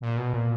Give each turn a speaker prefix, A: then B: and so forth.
A: Mm.